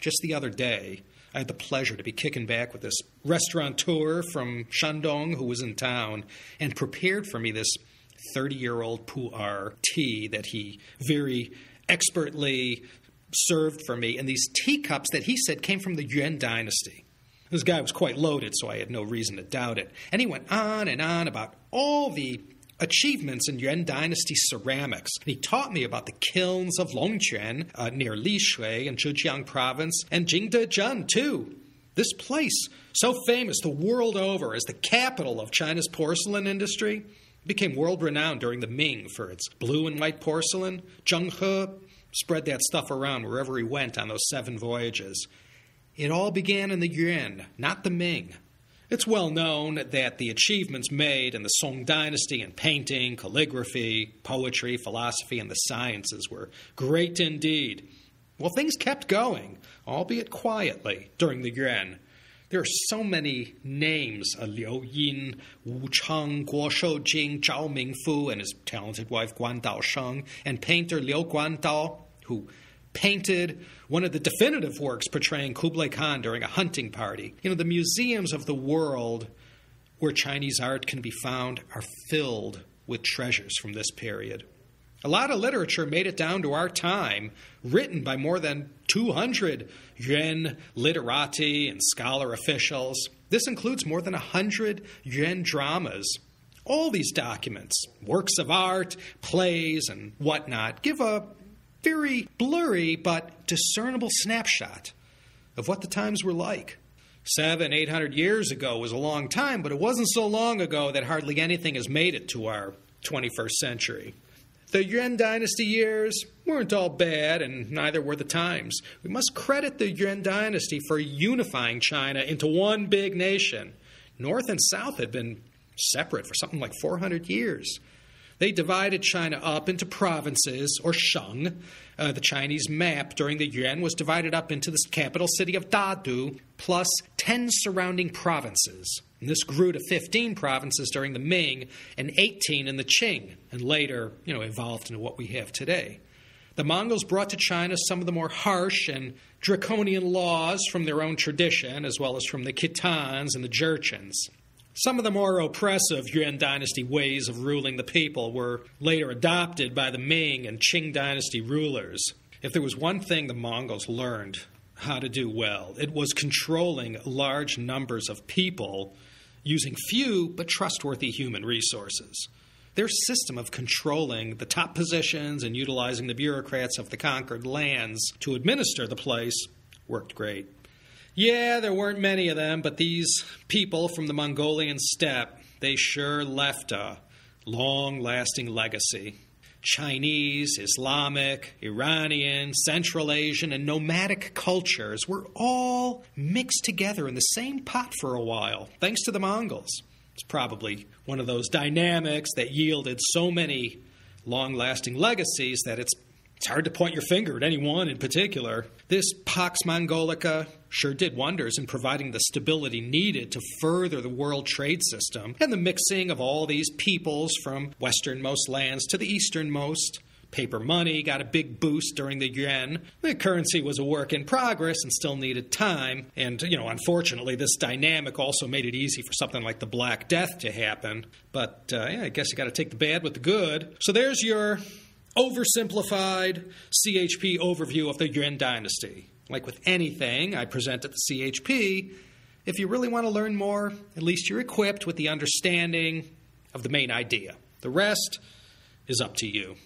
Just the other day, I had the pleasure to be kicking back with this restaurateur from Shandong who was in town and prepared for me this 30 year old pu'er tea that he very expertly served for me in these teacups that he said came from the Yuan dynasty. This guy was quite loaded, so I had no reason to doubt it. And he went on and on about all the achievements in Yuan dynasty ceramics. And he taught me about the kilns of Longquan uh, near Lishui in Zhejiang province and Jingdezhen, too. This place, so famous the world over as the capital of China's porcelain industry, became world renowned during the Ming for its blue and white porcelain. Zheng He spread that stuff around wherever he went on those seven voyages. It all began in the Yuan, not the Ming. It's well known that the achievements made in the Song dynasty in painting, calligraphy, poetry, philosophy, and the sciences were great indeed. Well, things kept going, albeit quietly, during the Yuan. There are so many names uh, Liu Yin, Wu Cheng, Guo Shoujing, Zhao Mengfu, and his talented wife Guan Daosheng, and painter Liu Guandao, who painted one of the definitive works portraying Kublai Khan during a hunting party. You know, the museums of the world where Chinese art can be found are filled with treasures from this period. A lot of literature made it down to our time, written by more than 200 Yuan literati and scholar officials. This includes more than 100 Yuan dramas. All these documents, works of art, plays, and whatnot, give a very blurry but discernible snapshot of what the times were like. Seven, eight hundred years ago was a long time, but it wasn't so long ago that hardly anything has made it to our 21st century. The Yuan dynasty years weren't all bad, and neither were the times. We must credit the Yuan dynasty for unifying China into one big nation. North and South had been separate for something like 400 years. They divided China up into provinces, or sheng. Uh, the Chinese map during the Yuan was divided up into the capital city of Dadu, plus 10 surrounding provinces. And this grew to 15 provinces during the Ming and 18 in the Qing, and later, you know, evolved into what we have today. The Mongols brought to China some of the more harsh and draconian laws from their own tradition, as well as from the Khitans and the Jurchens. Some of the more oppressive Yuan dynasty ways of ruling the people were later adopted by the Ming and Qing dynasty rulers. If there was one thing the Mongols learned how to do well, it was controlling large numbers of people using few but trustworthy human resources. Their system of controlling the top positions and utilizing the bureaucrats of the conquered lands to administer the place worked great. Yeah, there weren't many of them, but these people from the Mongolian steppe, they sure left a long lasting legacy. Chinese, Islamic, Iranian, Central Asian, and nomadic cultures were all mixed together in the same pot for a while, thanks to the Mongols. It's probably one of those dynamics that yielded so many long lasting legacies that it's it's hard to point your finger at any one in particular. This Pax Mongolica sure did wonders in providing the stability needed to further the world trade system and the mixing of all these peoples from westernmost lands to the easternmost. Paper money got a big boost during the yuan. The currency was a work in progress and still needed time. And, you know, unfortunately, this dynamic also made it easy for something like the Black Death to happen. But uh, yeah, I guess you got to take the bad with the good. So there's your oversimplified CHP overview of the Yuan dynasty. Like with anything I present at the CHP, if you really want to learn more, at least you're equipped with the understanding of the main idea. The rest is up to you.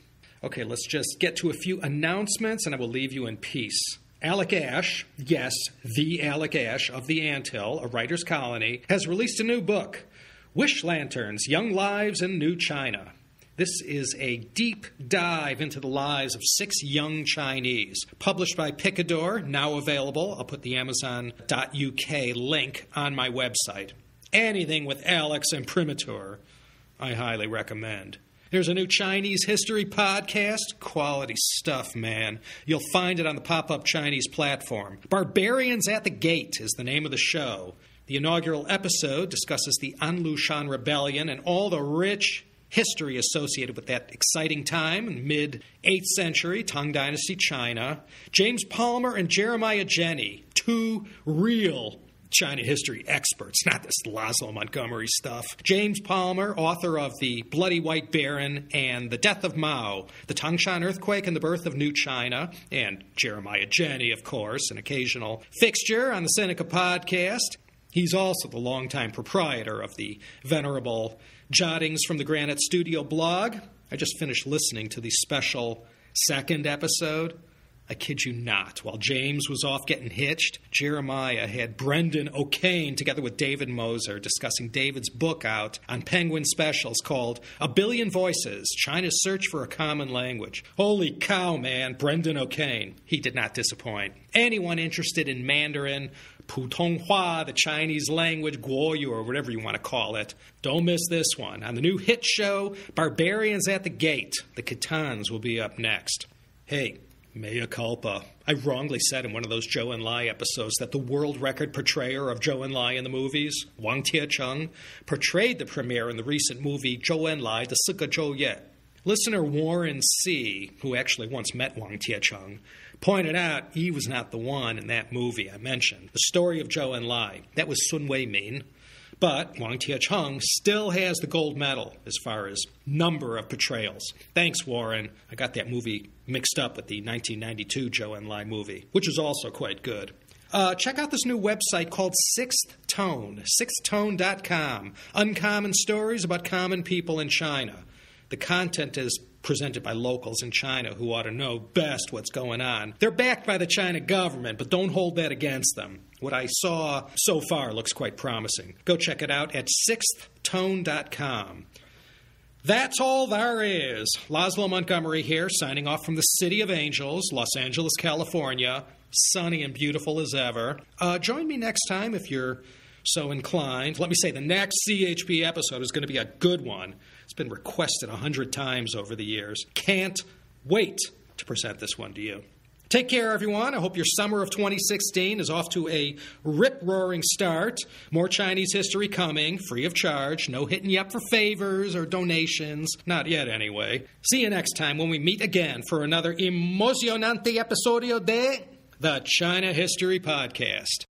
Okay, let's just get to a few announcements and I will leave you in peace. Alec Ash, yes, the Alec Ash of the Anthill, a writer's colony, has released a new book, Wish Lanterns Young Lives in New China. This is a deep dive into the lives of six young Chinese, published by Picador, now available. I'll put the Amazon.uk link on my website. Anything with Alex and Primatur, I highly recommend. There's a new Chinese history podcast. Quality stuff, man. You'll find it on the pop up Chinese platform. Barbarians at the Gate is the name of the show. The inaugural episode discusses the Anlushan Rebellion and all the rich history associated with that exciting time in mid 8th century Tang Dynasty China. James Palmer and Jeremiah Jenne, two real China history experts, not this Laszlo Montgomery stuff. James Palmer, author of The Bloody White Baron and The Death of Mao, The Tangshan Earthquake and the Birth of New China, and Jeremiah Jenne, of course, an occasional fixture on the Sinica podcast. He's also the longtime proprietor of the venerable Jottings from the Granite Studio blog. I just finished listening to the special second episode. I kid you not. While James was off getting hitched, Jeremiah had Brendan O'Kane together with David Moser discussing David's book out on Penguin Specials called A Billion Voices China's Search for a Common Language. Holy cow, man, Brendan O'Kane. He did not disappoint. Anyone interested in Mandarin Putonghua, the Chinese language, Guoyu, or whatever you want to call it. Don't miss this one. On the new hit show, Barbarians at the Gate, the Khitans will be up next. Hey, mea culpa. I wrongly said in one of those Zhou Enlai episodes that the world record portrayer of Zhou Enlai in the movies, Wang Tiecheng, portrayed the premier in the recent movie Zhou Enlai, the Sika Zhou Ye. Listener Warren C., who actually once met Wang Tiecheng, pointed out he was not the one in that movie I mentioned. The story of Zhou Enlai. That was Sun Wei Min. But Wang Tiecheng still has the gold medal as far as number of portrayals. Thanks, Warren. I got that movie mixed up with the 1992 Zhou Enlai movie, which is also quite good. Uh, check out this new website called Sixth Tone, sixthtone.com. Uncommon stories about common people in China. The content is presented by locals in China who ought to know best what's going on. They're backed by the China government, but don't hold that against them. What I saw so far looks quite promising. Go check it out at sixthtone.com. That's all there is. Laszlo Montgomery here, signing off from the City of Angels, Los Angeles, California. Sunny and beautiful as ever. Uh, join me next time if you're so inclined. Let me say the next CHP episode is going to be a good one. It's been requested a hundred times over the years. Can't wait to present this one to you. Take care, everyone. I hope your summer of 2016 is off to a rip roaring start. More Chinese history coming, free of charge. No hitting you up for favors or donations. Not yet, anyway. See you next time when we meet again for another emocionante episodio de the China History Podcast.